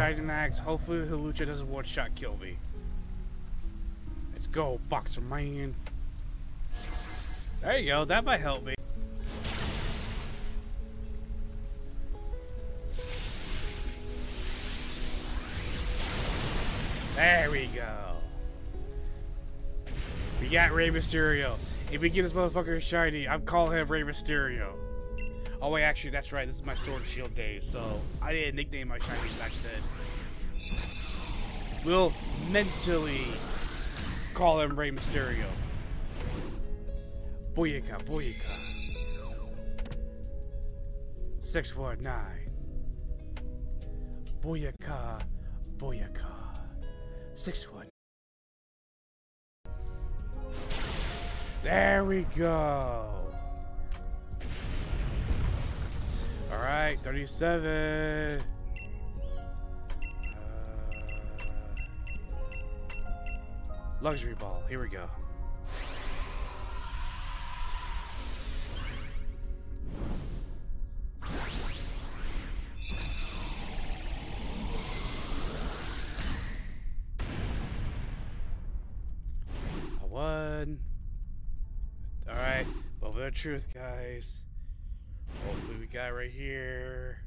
Dynamax. Hopefully Hawlucha doesn't one-shot kill me. Let's go, Boxer Man. There you go. That might help me. There we go. We got Rey Mysterio. If we get this motherfucker shiny, I'm calling him Rey Mysterio. Oh wait, actually, that's right. This is my Sword and Shield days, so I didn't nickname my shinies back then. We'll mentally call him Rey Mysterio. Boyaka, boyaka. 619. Boyaka, boyaka. 619. There we go. Right, 37. Uh, luxury ball. Here we go. A one. All right, moment of truth, guys. We got right here.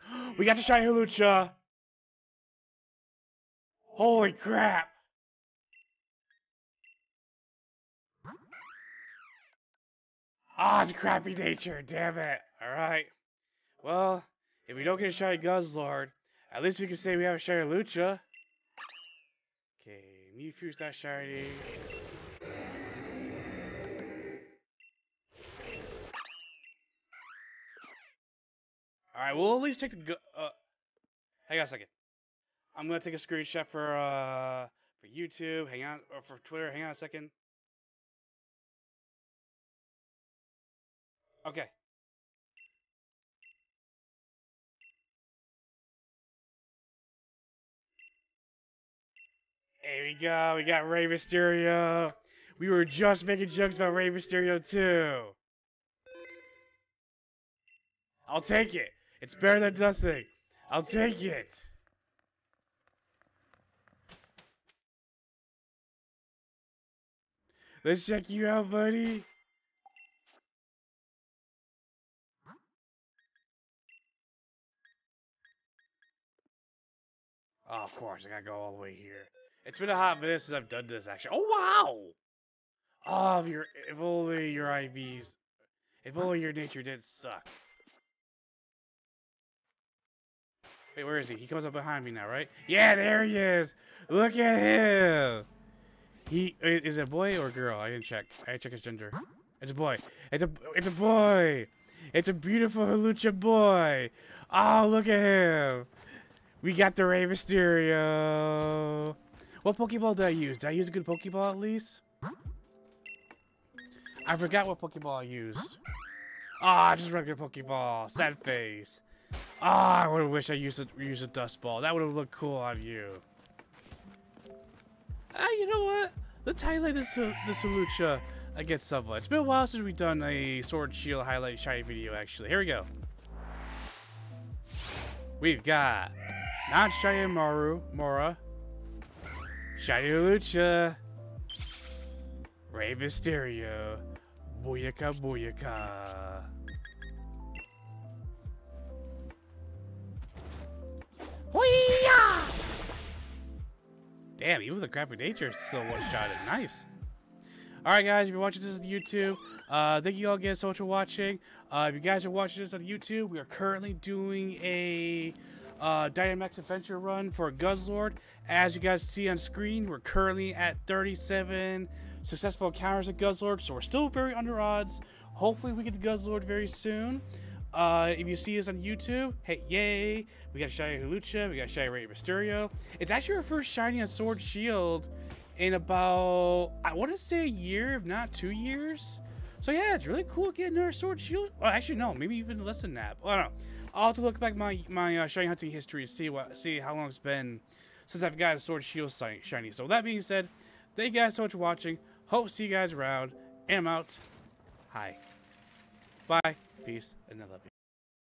We got the shiny Hawlucha. Holy crap! Ah, it's crappy nature, damn it. Alright. Well, if we don't get a shiny Guzzlord, at least we can say we have a shiny Lucha. Okay, Mewtwo's not shiny. Alright, we'll at least take the uh hang on a second. I'm gonna take a screenshot for uh for YouTube, hang on or for Twitter, hang on a second. Okay. There we go. We got Rey Mysterio. We were just making jokes about Rey Mysterio too. I'll take it. It's better than nothing. I'll take it. Let's check you out, buddy. Oh, of course, I gotta go all the way here. It's been a hot minute since I've done this, actually. Oh, wow! Oh, if, only your IVs... If only your nature didn't suck. Wait, where is he? He comes up behind me now, right? Yeah, there he is! Look at him! He... Is it a boy or girl? I didn't check. I didn't check his gender. It's a boy. It's a... It's a boy! It's a beautiful Hawlucha boy! Oh, look at him! We got the Rey Mysterio. What Pokeball did I use? Did I use a good Pokeball at least? I forgot what Pokeball I used. Ah, oh, just regular Pokeball. Sad face. Ah, oh, I would have wished I used a used a Dusk Ball. That would have looked cool on you. Ah, you know what? Let's highlight this uh, this Hawlucha against Subla. It's been a while since we've done a Sword Shield highlight shiny video. Actually, here we go. We've got not Shiny Maru, Mora. Shiny Lucha. Rey Mysterio. Booyaka Booyaka. Damn, even the crappy nature, still one-shotted. Nice. Alright guys, if you're watching this on YouTube, uh, thank you all again so much for watching. Uh, if you guys are watching this on YouTube, we are currently doing a uh, Dynamax Adventure run for Guzzlord. As you guys see on screen, we're currently at 37 successful encounters at Guzzlord, so we're still very under odds. Hopefully we get the Guzzlord very soon. Uh, if you see us on YouTube, hey, yay! We got Shiny Hawlucha, we got Shiny Rey Mysterio. It's actually our first Shiny on Sword Shield in about, I want to say a year, if not two years. So yeah, it's really cool getting our Sword Shield. Well, actually, no, maybe even less than that. I don't know. I'll have to look back my my uh, shiny hunting history to see what see how long it's been since I've got a sword shield shiny. So that being said, Thank you guys so much for watching. Hope to see you guys around. And I'm out. Hi. Bye. Peace. And I love you.